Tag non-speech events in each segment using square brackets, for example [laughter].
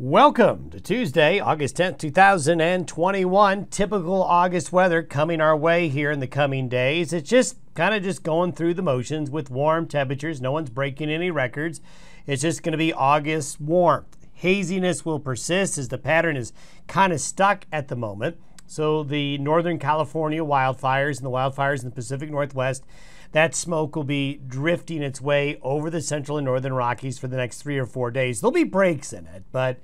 Welcome to Tuesday, August 10th, 2021. Typical August weather coming our way here in the coming days. It's just kind of just going through the motions with warm temperatures. No one's breaking any records. It's just going to be August warmth. Haziness will persist as the pattern is kind of stuck at the moment. So the Northern California wildfires and the wildfires in the Pacific Northwest that smoke will be drifting its way over the central and northern Rockies for the next three or four days. There'll be breaks in it, but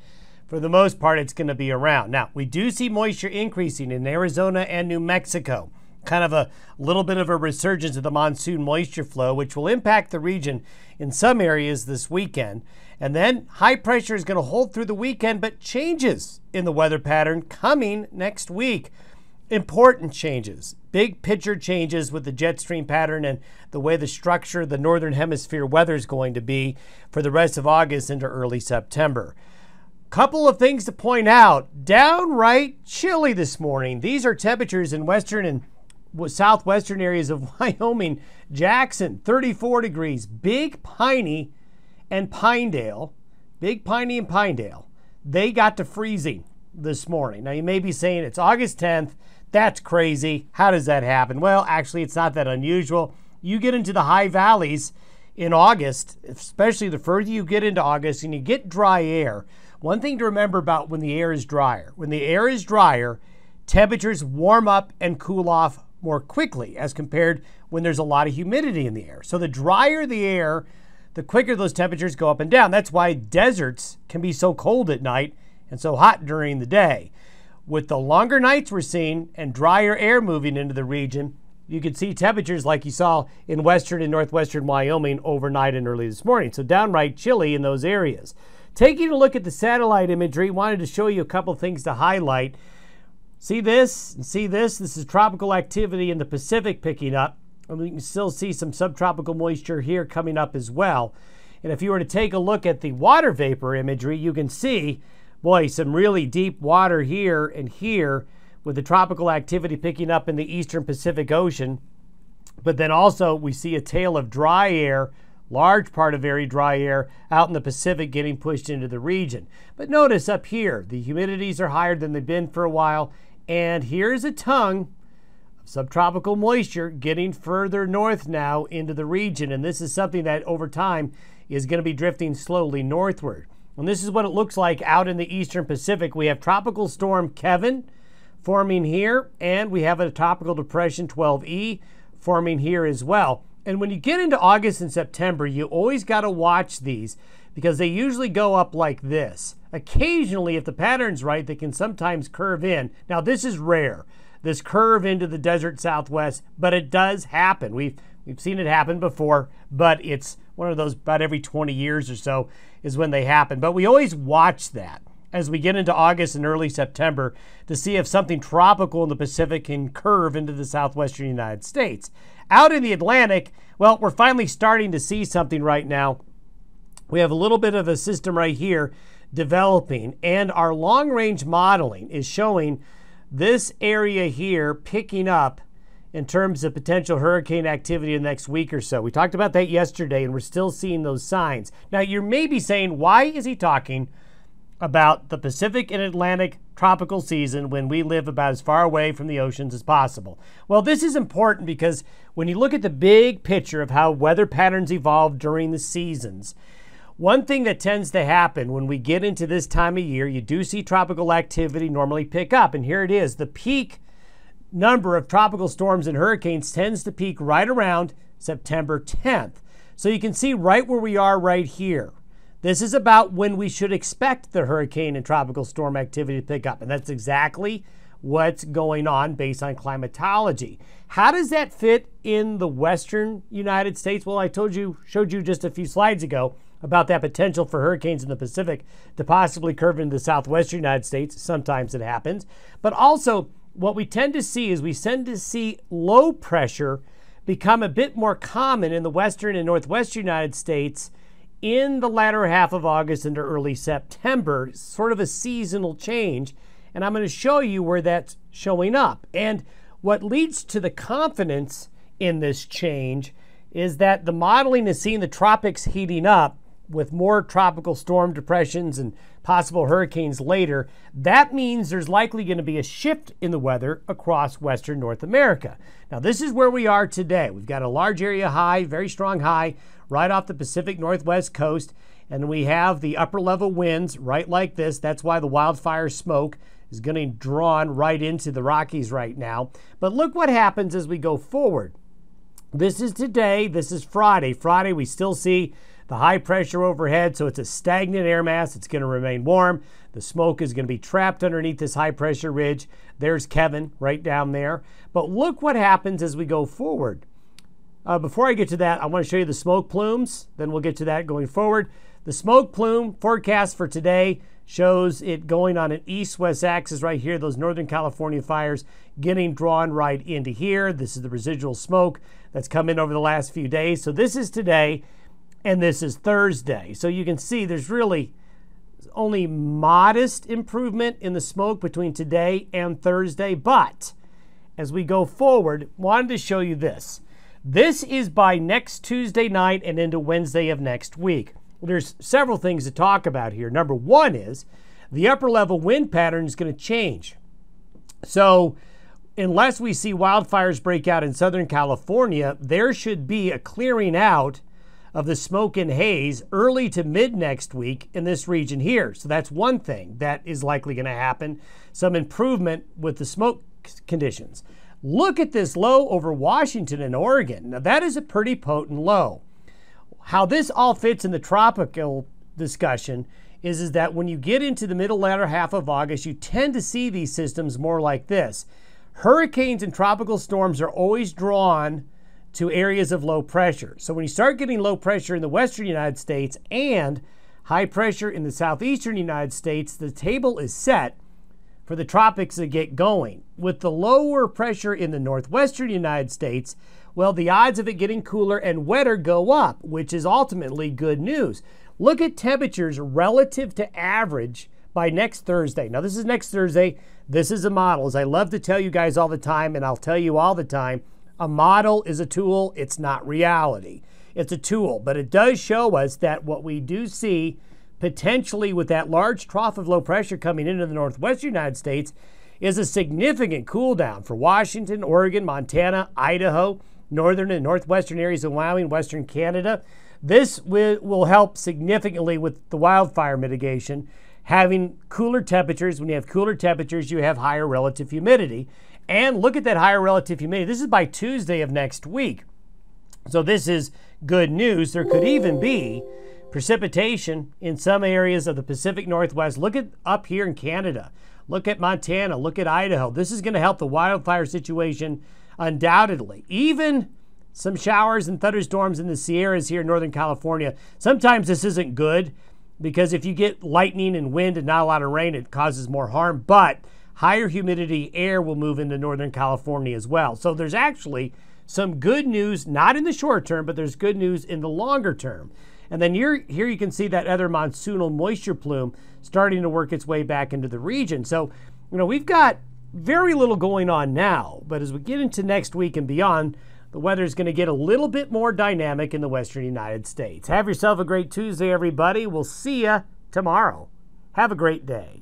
for the most part, it's going to be around. Now, we do see moisture increasing in Arizona and New Mexico. Kind of a little bit of a resurgence of the monsoon moisture flow, which will impact the region in some areas this weekend. And then high pressure is going to hold through the weekend, but changes in the weather pattern coming next week important changes, big picture changes with the jet stream pattern and the way the structure of the northern hemisphere weather is going to be for the rest of August into early September. Couple of things to point out. Downright chilly this morning. These are temperatures in western and southwestern areas of [laughs] Wyoming. Jackson, 34 degrees. Big Piney and Pinedale, Big Piney and Pinedale, they got to freezing this morning. Now you may be saying it's August 10th. That's crazy. How does that happen? Well, actually, it's not that unusual. You get into the high valleys in August, especially the further you get into August and you get dry air. One thing to remember about when the air is drier when the air is drier, temperatures warm up and cool off more quickly as compared when there's a lot of humidity in the air. So the drier the air, the quicker those temperatures go up and down. That's why deserts can be so cold at night and so hot during the day. With the longer nights we're seeing and drier air moving into the region, you can see temperatures like you saw in western and northwestern Wyoming overnight and early this morning. So downright chilly in those areas. Taking a look at the satellite imagery, wanted to show you a couple things to highlight. See this and see this. This is tropical activity in the Pacific picking up. And we can still see some subtropical moisture here coming up as well. And if you were to take a look at the water vapor imagery, you can see boy, some really deep water here and here with the tropical activity picking up in the eastern Pacific Ocean. But then also we see a tail of dry air, large part of very dry air out in the Pacific getting pushed into the region. But notice up here, the humidities are higher than they've been for a while. And here's a tongue of subtropical moisture getting further north now into the region. And this is something that over time is going to be drifting slowly northward. And this is what it looks like out in the eastern Pacific. We have Tropical Storm Kevin forming here, and we have a Tropical Depression 12E forming here as well. And when you get into August and September, you always got to watch these because they usually go up like this. Occasionally, if the pattern's right, they can sometimes curve in. Now, this is rare, this curve into the desert southwest, but it does happen. We've, we've seen it happen before, but it's one of those about every 20 years or so is when they happen. But we always watch that as we get into August and early September to see if something tropical in the Pacific can curve into the southwestern United States. Out in the Atlantic, well, we're finally starting to see something right now. We have a little bit of a system right here developing, and our long range modeling is showing this area here picking up in terms of potential hurricane activity in the next week or so. We talked about that yesterday, and we're still seeing those signs. Now, you're maybe saying, why is he talking about the Pacific and Atlantic tropical season when we live about as far away from the oceans as possible? Well, this is important because when you look at the big picture of how weather patterns evolve during the seasons, one thing that tends to happen when we get into this time of year, you do see tropical activity normally pick up. And here it is the peak number of tropical storms and hurricanes tends to peak right around September 10th. So you can see right where we are right here. This is about when we should expect the hurricane and tropical storm activity to pick up. And that's exactly what's going on based on climatology. How does that fit in the western United States? Well, I told you, showed you just a few slides ago about that potential for hurricanes in the Pacific to possibly curve into the southwestern United States. Sometimes it happens. But also, what we tend to see is we tend to see low pressure become a bit more common in the western and northwestern United States in the latter half of August into early September, sort of a seasonal change. And I'm going to show you where that's showing up. And what leads to the confidence in this change is that the modeling is seeing the tropics heating up, with more tropical storm depressions and possible hurricanes later, that means there's likely going to be a shift in the weather across western North America. Now, this is where we are today. We've got a large area high, very strong high, right off the Pacific Northwest coast, and we have the upper level winds right like this. That's why the wildfire smoke is getting drawn right into the Rockies right now. But look what happens as we go forward. This is today. This is Friday. Friday, we still see the high pressure overhead, so it's a stagnant air mass. It's going to remain warm. The smoke is going to be trapped underneath this high pressure ridge. There's Kevin right down there. But look what happens as we go forward. Uh, before I get to that, I want to show you the smoke plumes. Then we'll get to that going forward. The smoke plume forecast for today shows it going on an east-west axis right here. Those Northern California fires getting drawn right into here. This is the residual smoke that's come in over the last few days. So this is today and this is Thursday. So you can see there's really only modest improvement in the smoke between today and Thursday. But as we go forward, wanted to show you this. This is by next Tuesday night and into Wednesday of next week. There's several things to talk about here. Number one is the upper level wind pattern is going to change. So, unless we see wildfires break out in Southern California, there should be a clearing out of the smoke and haze early to mid next week in this region here. So that's one thing that is likely going to happen. Some improvement with the smoke conditions. Look at this low over Washington and Oregon. Now, that is a pretty potent low. How this all fits in the tropical discussion is, is that when you get into the middle latter half of August, you tend to see these systems more like this. Hurricanes and tropical storms are always drawn to areas of low pressure. So when you start getting low pressure in the western United States and high pressure in the southeastern United States, the table is set for the tropics to get going. With the lower pressure in the northwestern United States, well, the odds of it getting cooler and wetter go up, which is ultimately good news. Look at temperatures relative to average by next Thursday. Now, this is next Thursday. This is a model. As I love to tell you guys all the time, and I'll tell you all the time, a model is a tool, it's not reality. It's a tool, but it does show us that what we do see potentially with that large trough of low pressure coming into the northwest United States is a significant cool down for Washington, Oregon, Montana, Idaho, northern and northwestern areas of Wyoming, western Canada. This will help significantly with the wildfire mitigation. Having cooler temperatures, when you have cooler temperatures, you have higher relative humidity. And look at that higher relative humidity. This is by Tuesday of next week. So this is good news. There could even be precipitation in some areas of the Pacific Northwest. Look at up here in Canada. Look at Montana. Look at Idaho. This is going to help the wildfire situation undoubtedly. Even some showers and thunderstorms in the Sierras here in Northern California. Sometimes this isn't good because if you get lightning and wind and not a lot of rain, it causes more harm. But higher humidity air will move into Northern California as well. So there's actually some good news, not in the short term, but there's good news in the longer term. And then here, here you can see that other monsoonal moisture plume starting to work its way back into the region. So, you know, we've got very little going on now, but as we get into next week and beyond, the weather is going to get a little bit more dynamic in the western United States. Have yourself a great Tuesday, everybody. We'll see you tomorrow. Have a great day.